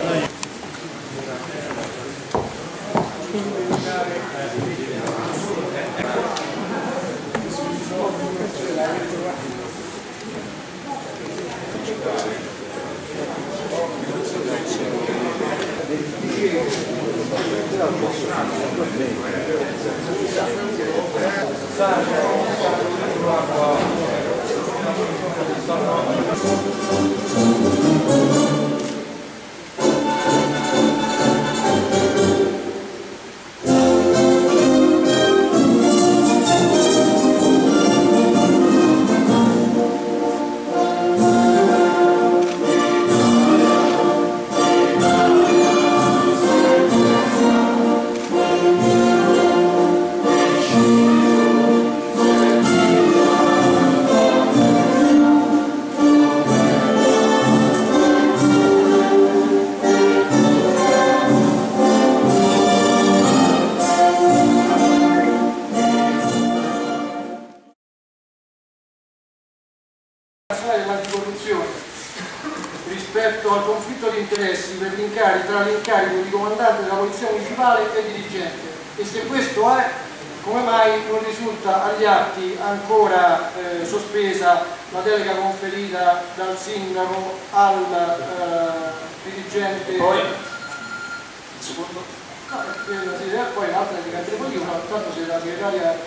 Grazie. Conflitto di interessi per l'incarico, tra l'incarico di comandante della polizia municipale e dirigente. E se questo è come mai non risulta agli atti ancora eh, sospesa la delega conferita dal sindaco al eh, dirigente? Poi, secondo, No, eh, la segretaria- poi l'altra è di politico, ma tanto se la segretaria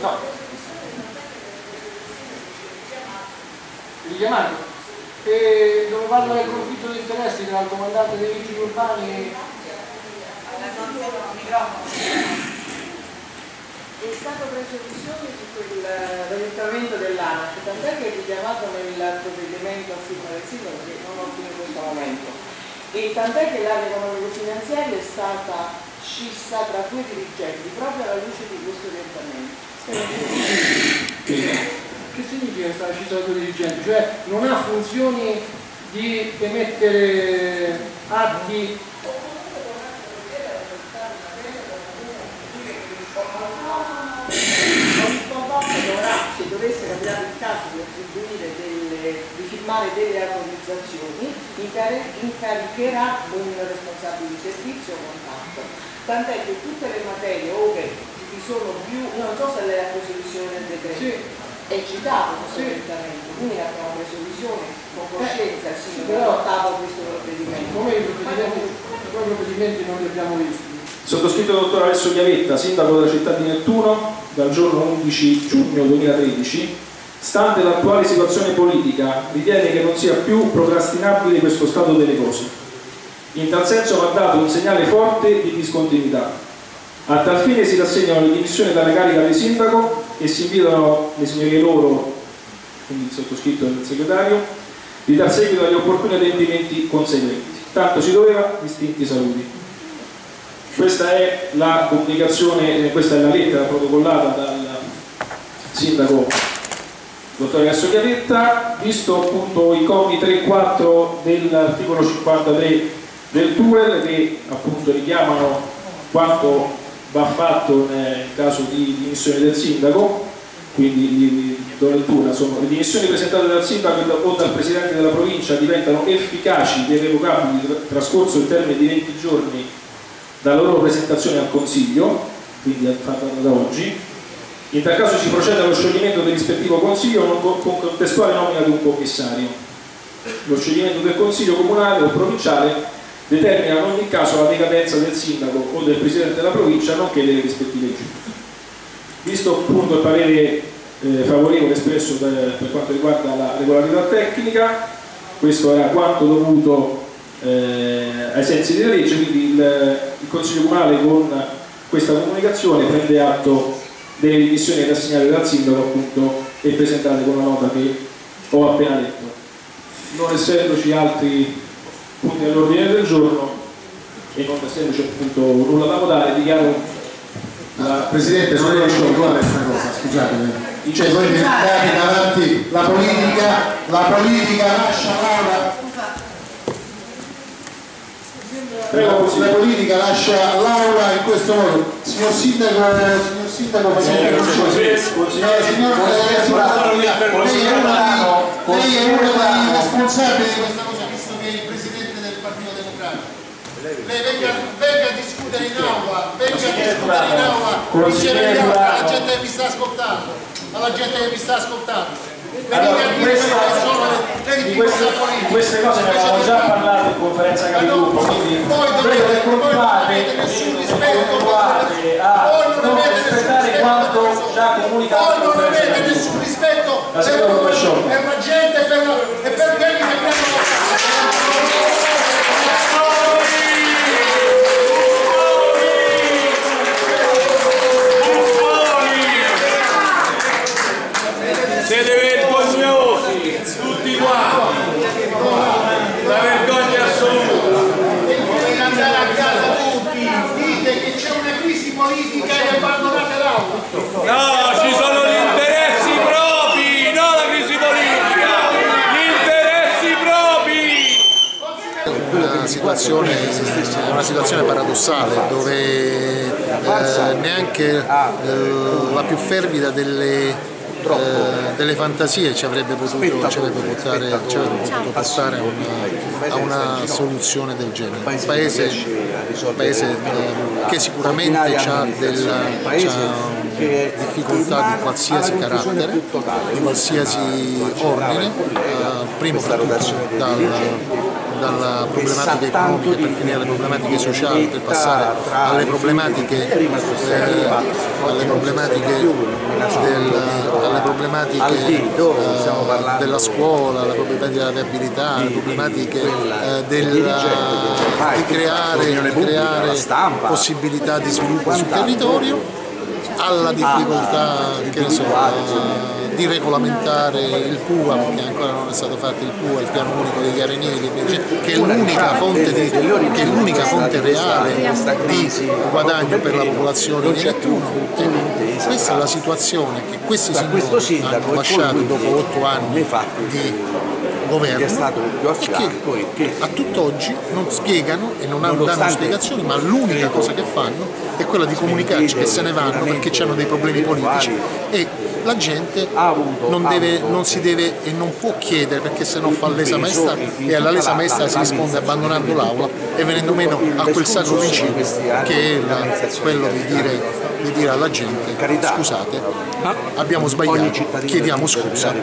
no, richiamato e dove parla del conflitto di interessi tra il comandante dei vigili urbani È stato preso visione di quel dell'intervento dell'ANAC, tant'è che è richiamato nel provvedimento a firma del sindaco che non ho in questo momento. E tant'è che l'area economico-finanziaria è stata scissa tra due dirigenti proprio alla luce di questo orientamento. Che significa stare due dirigenti? Cioè non ha funzioni di emettere atti di delle, autorizzazioni, incari- incaricherà un responsabile di servizio o contatto. Tant'è che tutte le materie ove vi sono più, non so se lei ha preso visione del decreto, Sì. È citato questo Sì. orientamento, quindi abbiamo preso visione con coscienza, sì, sì, però- adottato questo provvedimento. come i provvedimenti, non li abbiamo visti. sottoscritto dottor Alessio Chiavetta, sindaco della città di Nettuno, dal giorno 11 giugno 2013, stante l'attuale situazione politica, ritiene che non sia più procrastinabile questo stato delle cose. In tal senso va dato un segnale forte di discontinuità. A tal fine si rassegnano le dimissioni dalla carica di sindaco e si invitano le signorie loro, quindi il sottoscritto e il segretario, di dar seguito agli opportuni adempimenti conseguenti. Tanto si doveva, distinti saluti. Questa è la comunicazione, eh, questa è la lettera protocollata dal sindaco dottor Gasso Chiavetta, visto appunto i commi 3 e 4 dell'articolo 53 del TUEL che appunto richiamano quanto va fatto nel caso di dimissione del sindaco, quindi di, do lettura, sono le dimissioni presentate dal sindaco o dal presidente della provincia diventano efficaci ed irrevocabili tra- trascorso il termine di 20 giorni dalla loro presentazione al Consiglio, quindi fatta da oggi. In tal caso si procede allo scioglimento del rispettivo Consiglio con contestuale nomina di un commissario. Lo scioglimento del Consiglio comunale o provinciale determina in ogni caso la decadenza del sindaco o del presidente della provincia nonché delle rispettive giunte. Visto appunto il parere eh, favorevole espresso per, per quanto riguarda la regolarità tecnica, questo era quanto dovuto eh, ai sensi della legge, quindi il, il Consiglio Comunale con questa comunicazione prende atto delle dimissioni rassegnate dal Sindaco appunto e presentate con la nota che ho appena letto. Non essendoci altri punti all'ordine del giorno e non essendoci appunto nulla da votare, dichiaro la Presidente, non è uguale questa cosa, scusatemi. Cioè, voi andate avanti, la politica, la politica lascia l'aula. la politica lascia l'aula in questo modo. Signor Sindaco, signor Sindaco, signor signor lei è uno dei responsabili di questa cosa, visto che è il Presidente del Partito Democratico. Lei venga, venga a discutere in aula, venga a discutere in aula, insieme alla gente che vi sta ascoltando, alla gente che vi sta ascoltando. Allora, di, questo, di, queste, di queste cose ne avevamo già parlato in conferenza capigruppo, quindi voi dovete, continuate a non rispettare quanto già comunicato voi non avete nessun rispetto. Per, la gente politica e abbandonate l'aula. No, ci sono gli interessi propri, non la crisi politica. Gli interessi propri. Una situazione, è una situazione paradossale dove eh, neanche eh, la più fervida delle, eh, delle fantasie ci avrebbe potuto, ci avrebbe portare, ci avrebbe potuto portare a una, a una soluzione del genere. Un paese, un paese eh, che sicuramente ha c'ha difficoltà di qualsiasi carattere, di qualsiasi ordine, eh, primo fra tutto dal, dalla problematica economica per finire alle problematiche sociali, per passare alle problematiche, eh, alle problematiche, del, alle problematiche eh, della scuola, alle problematiche della viabilità, alle problematiche eh, del, di creare, di creare possibilità di sviluppo sul territorio alla difficoltà che ne so, di regolamentare il PUA perché ancora non è stato fatto il PUA, il piano unico degli arenili, che è l'unica fonte, di- che è l'unica fonte reale di guadagno per la popolazione di Nettuno. E questa è la situazione che questi signori hanno lasciato dopo otto anni di governo e che a tutt'oggi non spiegano e non hanno- danno spiegazioni, ma l'unica cosa che fanno è quella di comunicarci che se ne vanno perché hanno dei problemi politici e la gente non, deve- non si deve e non può chiedere perché se no fa lesa maestà e alla lesa maestà si risponde abbandonando l'aula e venendo meno a quel sacro principio che è la- quello di dire, di dire alla gente scusate abbiamo sbagliato, chiediamo scusa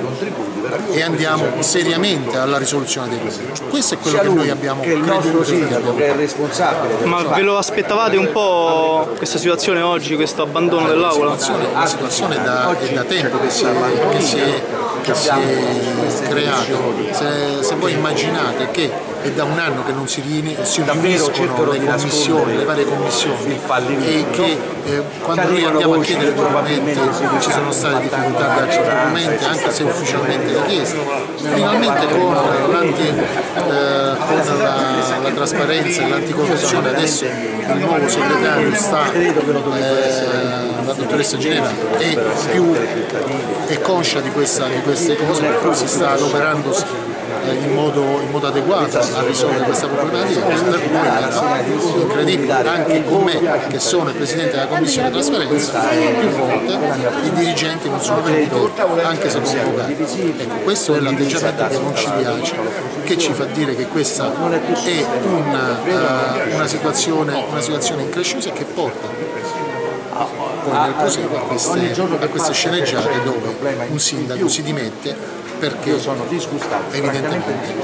e andiamo seriamente alla risoluzione dei problemi. Questo è quello che noi abbiamo che creduto e che sindaco abbiamo che è responsabile Ma ve lo aspettavate un po' questa situazione oggi, questo abbandono dell'aula? La situazione, la situazione è, da, è da tempo che si è, che si è, che si è creato. Se, se voi immaginate che è da un anno che non si, riuni- si riuniscono cercano le di commissioni, le varie commissioni. E che eh, quando noi andiamo a chiedere documenti ci sono state difficoltà a darci documenti anche se ufficialmente richiesti. Finalmente con, l'anti, eh, con la, trasparenza e l'anticorruzione adesso il nuovo segretario sta eh, la dottoressa Ginevra è più è conscia di, questa- di queste cose per cui si sta adoperandosi eh, in modo, in modo adeguato a risolvere questa problematica per cui era incredibile anche con me che sono il presidente della commissione trasparenza più volte i dirigenti non sono venuti anche se convocati ecco questo è l'atteggiamento che non ci piace che ci fa dire che questa è una, eh, una situazione, una situazione incresciosa che porta poi nel proseguo a queste, a queste sceneggiate dove un sindaco si dimette perché evidentemente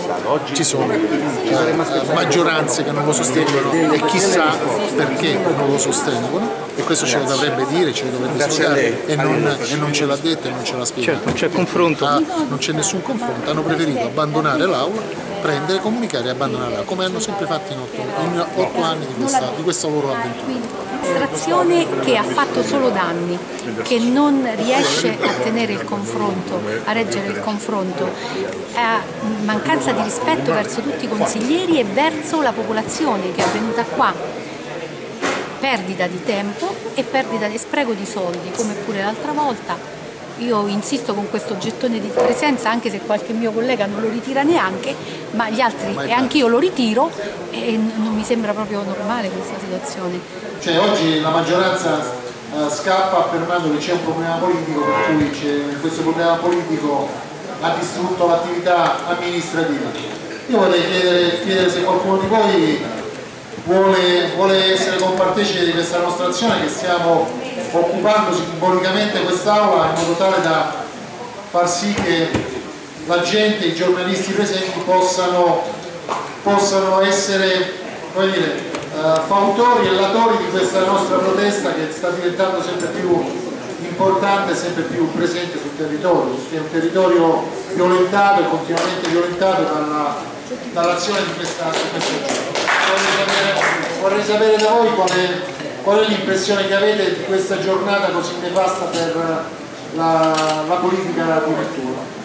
ci sono eh, maggioranze che non lo sostengono e chissà perché non lo sostengono e questo ce lo dovrebbe dire, ce lo dovrebbe spiegare e non, e non ce l'ha detto e non ce l'ha spiegato. Certo, c'è confronto. Ah, non c'è nessun confronto, hanno preferito abbandonare l'aula, prendere, comunicare e abbandonare come hanno sempre fatto in otto, in otto anni di questa, di questa loro avventura. Un'amministrazione che ha fatto solo danni, che non riesce a tenere il confronto, a reggere il confronto, ha mancanza di rispetto verso tutti i consiglieri e verso la popolazione che è venuta qua. Perdita di tempo e perdita di spreco di soldi, come pure l'altra volta. Io insisto con questo gettone di presenza anche se qualche mio collega non lo ritira neanche, ma gli altri e anch'io lo ritiro e non mi sembra proprio normale questa situazione. Cioè oggi la maggioranza eh, scappa affermando che c'è un problema politico per cui questo problema politico ha distrutto l'attività amministrativa. Io vorrei chiedere, chiedere se qualcuno di voi vuole, vuole essere compartecipe di questa nostra azione che stiamo occupando simbolicamente quest'aula in modo tale da far sì che la gente, i giornalisti presenti possano, possano essere dire, uh, fautori e latori di questa nostra protesta che sta diventando sempre più importante e sempre più presente sul territorio, che è un territorio violentato e continuamente violentato dall'azione di questa, di gente. Vorrei sapere, da voi qual è, qual è l'impressione che avete di questa giornata così nefasta per la, la politica Nettuno.